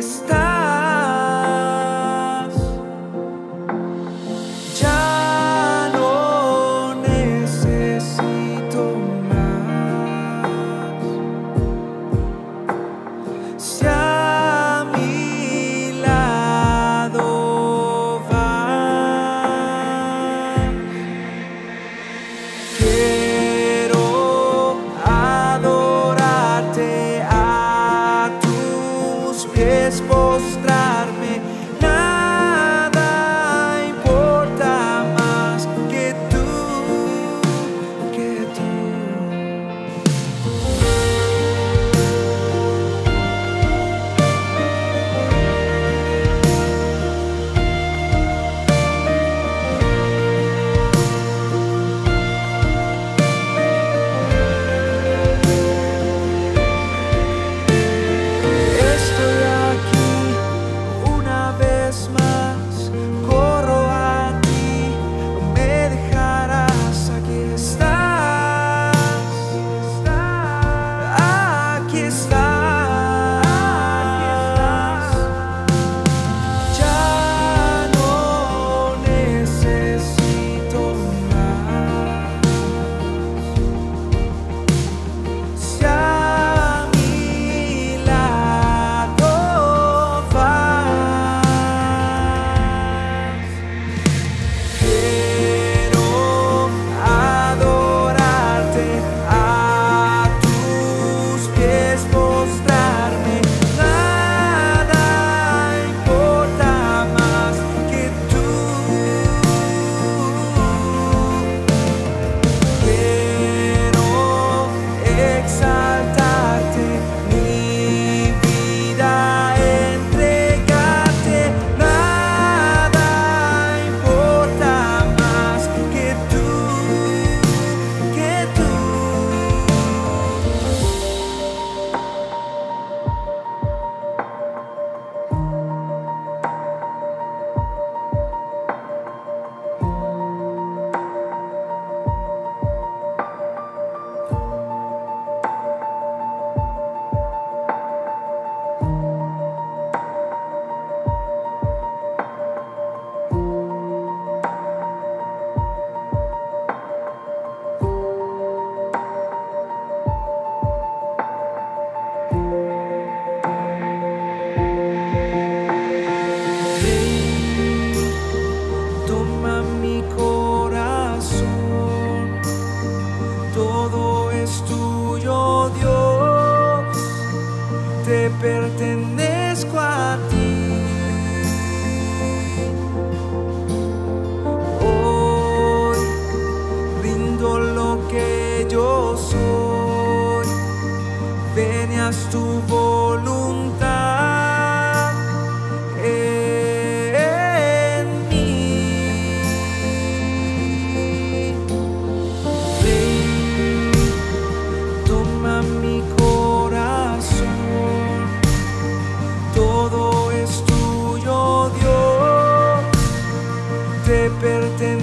aquí los pertenece. desperté